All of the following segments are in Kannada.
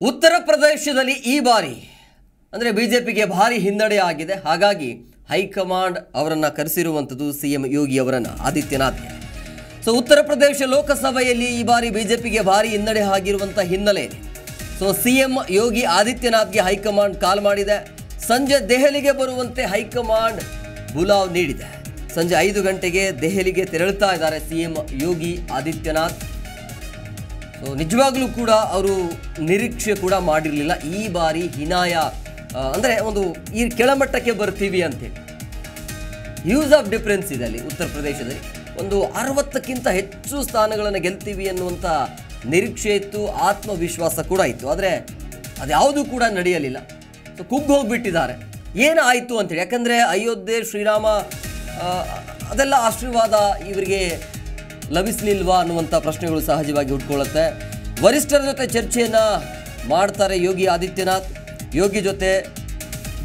ಉತ್ತರ ಪ್ರದೇಶದಲ್ಲಿ ಈ ಬಾರಿ ಅಂದರೆ ಬಿ ಜೆ ಪಿಗೆ ಭಾರಿ ಹಿನ್ನಡೆ ಆಗಿದೆ. ಹಾಗಾಗಿ ಹೈಕಮಾಂಡ್ ಅವರನ್ನು ಕರೆಸಿರುವಂಥದ್ದು ಸಿ ಎಂ ಯೋಗಿ ಅವರನ್ನು, ಆದಿತ್ಯನಾಥ್. ಸೊ ಉತ್ತರ ಪ್ರದೇಶ ಲೋಕಸಭೆಯಲ್ಲಿ ಈ ಬಾರಿ ಬಿ ಜೆ ಪಿಗೆ ಭಾರಿ ಹಿನ್ನಡೆ ಆಗಿರುವಂಥ ಹಿನ್ನೆಲೆ ಸೊ ಸಿ ಎಂ ಯೋಗಿ ಆದಿತ್ಯನಾಥ್ಗೆ ಹೈಕಮಾಂಡ್ ಕಾಲ್ ಮಾಡಿದೆ. ಸಂಜೆ ದೆಹಲಿಗೆ ಬರುವಂತೆ ಹೈಕಮಾಂಡ್ ಬುಲಾವ್ ನೀಡಿದೆ. ಸಂಜೆ ಐದು ಗಂಟೆಗೆ ದೆಹಲಿಗೆ ತೆರಳುತ್ತಾ ಇದ್ದಾರೆ ಸಿ ಎಂ ಯೋಗಿ ಆದಿತ್ಯನಾಥ್. ನಿಜವಾಗ್ಲೂ ಕೂಡ ಅವರು ನಿರೀಕ್ಷೆ ಕೂಡ ಮಾಡಿರಲಿಲ್ಲ. ಈ ಬಾರಿ ಹಿನಾಯ ಅಂದರೆ ಒಂದು ಈ ಕೆಳಮಟ್ಟಕ್ಕೆ ಬರ್ತೀವಿ ಅಂತೇಳಿ ಯೂಸ್ ಆಫ್ ಡಿಫ್ರೆನ್ಸ್ ಇದೆ ಅಲ್ಲಿ ಉತ್ತರ ಪ್ರದೇಶದಲ್ಲಿ. ಒಂದು ಅರವತ್ತಕ್ಕಿಂತ ಹೆಚ್ಚು ಸ್ಥಾನಗಳನ್ನು ಗೆಲ್ತೀವಿ ಅನ್ನುವಂಥ ನಿರೀಕ್ಷೆ ಇತ್ತು, ಆತ್ಮವಿಶ್ವಾಸ ಕೂಡ ಇತ್ತು. ಆದರೆ ಅದ್ಯಾವುದೂ ಕೂಡ ನಡೆಯಲಿಲ್ಲ. ಸೊ ಕುಗ್ಗಿ ಹೋಗ್ಬಿಟ್ಟಿದ್ದಾರೆ. ಏನಾಯಿತು ಅಂತೇಳಿ ಯಾಕಂದರೆ ಅಯೋಧ್ಯೆ, ಶ್ರೀರಾಮ ಅದೆಲ್ಲ ಆಶೀರ್ವಾದ ಇವರಿಗೆ ಲಭಿಸಲಿಲ್ವಾ ಅನ್ನುವಂಥ ಪ್ರಶ್ನೆಗಳು ಸಹಜವಾಗಿ ಹುಟ್ಕೊಳ್ಳುತ್ತೆ ವರಿಷ್ಠರ ಜೊತೆ ಚರ್ಚೆಯನ್ನು ಮಾಡ್ತಾರೆ ಯೋಗಿ ಆದಿತ್ಯನಾಥ್. ಯೋಗಿ ಜೊತೆ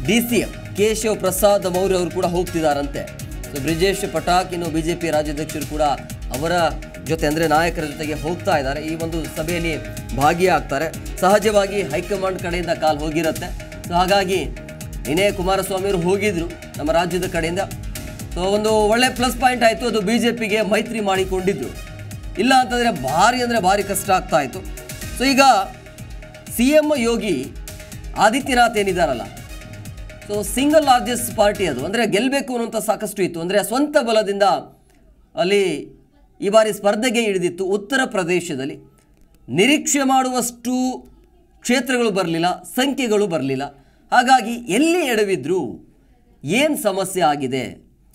D C M Keshav Prasad Maurya ಅವರು ಕೂಡ ಹೋಗ್ತಿದ್ದಾರಂತೆ ಸೊ ಬ್ರಿಜೇಶ್ ಪಟಾಕ್, ಇನ್ನು ಬಿ ಜೆ ಪಿ ರಾಜ್ಯಾಧ್ಯಕ್ಷರು ಕೂಡ ಅವರ ಜೊತೆ ಅಂದರೆ ನಾಯಕರ ಜೊತೆಗೆ ಹೋಗ್ತಾ ಇದ್ದಾರೆ. ಈ ಒಂದು ಸಭೆಯಲ್ಲಿ ಭಾಗಿಯಾಗ್ತಾರೆ. ಸಹಜವಾಗಿ ಹೈಕಮಾಂಡ್ ಕಡೆಯಿಂದ ಕಾಲ್ ಹೋಗಿರುತ್ತೆ. ಸೊ ಹಾಗಾಗಿ ನಿನ್ನೆ ಕುಮಾರಸ್ವಾಮಿ ಅವರು ಹೋಗಿದ್ರು ನಮ್ಮ ರಾಜ್ಯದ ಕಡೆಯಿಂದ. ಸೊ ಒಂದು ಒಳ್ಳೆ ಪ್ಲಸ್ ಪಾಯಿಂಟ್ ಆಯಿತು. ಅದು ಬಿ ಜೆ ಪಿಗೆ ಮೈತ್ರಿ ಮಾಡಿಕೊಂಡಿದ್ದು ಇಲ್ಲ ಅಂತಂದರೆ ಭಾರಿ ಅಂದರೆ ಭಾರಿ ಕಷ್ಟ ಆಗ್ತಾ ಇತ್ತು. ಸೊ ಈಗ ಸಿ ಎಂ ಯೋಗಿ ಆದಿತ್ಯನಾಥ್ ಏನಿದ್ದಾರಲ್ಲ ಸೊ ಸಿಂಗಲ್ ಲಾರ್ಜೆಸ್ಟ್ ಪಾರ್ಟಿ ಅದು. ಅಂದರೆ ಗೆಲ್ಲಬೇಕು ಅನ್ನೋಂಥ ಸಾಕಷ್ಟು ಇತ್ತು. ಅಂದರೆ ಸ್ವಂತ ಬಲದಿಂದ ಅಲ್ಲಿ ಈ ಬಾರಿ ಸ್ಪರ್ಧೆಗೆ ಹಿಡಿದಿತ್ತು. ಉತ್ತರ ಪ್ರದೇಶದಲ್ಲಿ. ನಿರೀಕ್ಷೆ ಮಾಡುವಷ್ಟು ಕ್ಷೇತ್ರಗಳು ಬರಲಿಲ್ಲ, ಸಂಖ್ಯೆಗಳು ಬರಲಿಲ್ಲ. ಹಾಗಾಗಿ ಎಲ್ಲಿ ಎಡವಿದ್ರು ಏನು ಸಮಸ್ಯೆ ಆಗಿದೆ?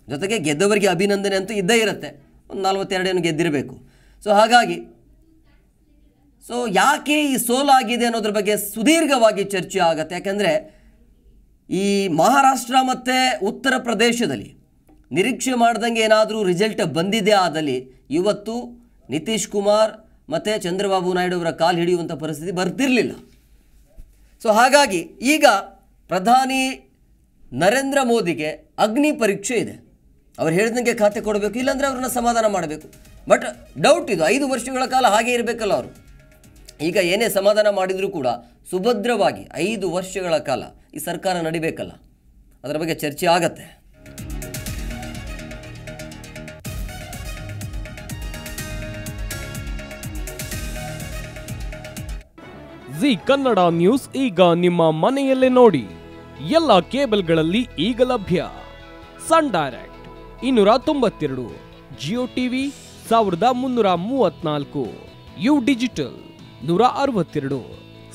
ಜೊತೆಗೆ ಗೆದ್ದವರಿಗೆ ಅಭಿನಂದನೆ ಅಂತೂ ಇದ್ದೇ ಇರುತ್ತೆ. ಒಂದು ನಲ್ವತ್ತೆರಡೇನು ಗೆದ್ದಿರಬೇಕು. ಸೊ ಹಾಗಾಗಿ ಸೊ ಯಾಕೆ ಈ ಸೋಲಾಗಿದೆ ಅನ್ನೋದ್ರ ಬಗ್ಗೆ ಸುದೀರ್ಘವಾಗಿ ಚರ್ಚೆ ಆಗುತ್ತೆ. ಯಾಕೆಂದರೆ, ಈ ಮಹಾರಾಷ್ಟ್ರ ಮತ್ತು ಉತ್ತರ ಪ್ರದೇಶದಲ್ಲಿ ನಿರೀಕ್ಷೆ ಮಾಡ್ದಂಗೆ ಏನಾದರೂ ರಿಸಲ್ಟ್ ಬಂದಿದೆ ಆದಲ್ಲಿ ಇವತ್ತು ನಿತೀಶ್ ಕುಮಾರ್ ಮತ್ತು ಚಂದ್ರಬಾಬು ನಾಯ್ಡು ಅವರ ಕಾಲು ಹಿಡಿಯುವಂಥ ಪರಿಸ್ಥಿತಿ ಬರ್ತಿರಲಿಲ್ಲ. ಸೊ ಹಾಗಾಗಿ ಈಗ ಪ್ರಧಾನಿ ನರೇಂದ್ರ ಮೋದಿಗೆ ಅಗ್ನಿ ಪರೀಕ್ಷೆ ಇದೆ. ಅವ್ರು ಹೇಳಿದಂಗೆ ಖಾತೆ ಕೊಡಬೇಕು, ಇಲ್ಲಾಂದರೆ ಅವ್ರನ್ನ ಸಮಾಧಾನ ಮಾಡಬೇಕು. ಬಟ್ ಡೌಟ್ ಇದು, ಐದು ವರ್ಷಗಳ ಕಾಲ ಹಾಗೆ ಇರಬೇಕಲ್ಲ ಅವರು. ಈಗ ಏನೇ ಸಮಾಧಾನ ಮಾಡಿದರೂ ಕೂಡ ಸುಭದ್ರವಾಗಿ ಐದು ವರ್ಷಗಳ ಕಾಲ ಈ ಸರ್ಕಾರ ನಡಿಬೇಕಲ್ಲ. ಅದರ ಬಗ್ಗೆ ಚರ್ಚೆ ಆಗತ್ತೆ. ಜಿ ಕನ್ನಡ ನ್ಯೂಸ್ ಈಗ ನಿಮ್ಮ ಮನೆಯಲ್ಲೇ ನೋಡಿ. ಎಲ್ಲ ಕೇಬಲ್ಗಳಲ್ಲಿ ಈಗ ಲಭ್ಯ. Sun Direct. ಇನ್ನೂರ ತೊಂಬತ್ತೆರಡು ಜಿಯೋ ಟಿವಿ ಸಾವಿರದ ಮುನ್ನೂರ ಮೂವತ್ನಾಲ್ಕು ಯು ಡಿಜಿಟಲ್ ನೂರ ಅರವತ್ತೆರಡು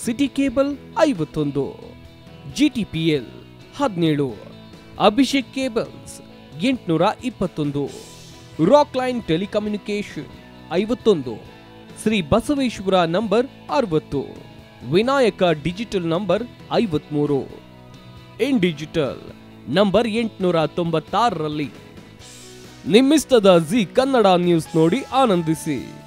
ಸಿಟಿ ಕೇಬಲ್ ಐವತ್ತೊಂದು. ಜಿ ಟಿ ಪಿ ಎಲ್ ಹದಿನೇಳು. ಅಭಿಷೇಕ್ ಕೇಬಲ್ಸ್ ಎಂಟುನೂರ ಇಪ್ಪತ್ತೊಂದು ರಾಕ್ ಲೈನ್ ಟೆಲಿಕಮ್ಯುನಿಕೇಶನ್ ಐವತ್ತೊಂದು. ಶ್ರೀ ಬಸವೇಶ್ವರ ನಂಬರ್ ಅರವತ್ತು. ವಿನಾಯಕ ಡಿಜಿಟಲ್ ನಂಬರ್ ಐವತ್ಮೂರು. ಇನ್ ಡಿಜಿಟಲ್ ನಂಬರ್ ಎಂಟುನೂರ ತೊಂಬತ್ತಾರರಲ್ಲಿ ನಿಮ್ಮಿಸ್ತದ ಜಿ ಕನ್ನಡ ನ್ಯೂಸ್ ನೋಡಿ ಆನಂದಿಸಿ.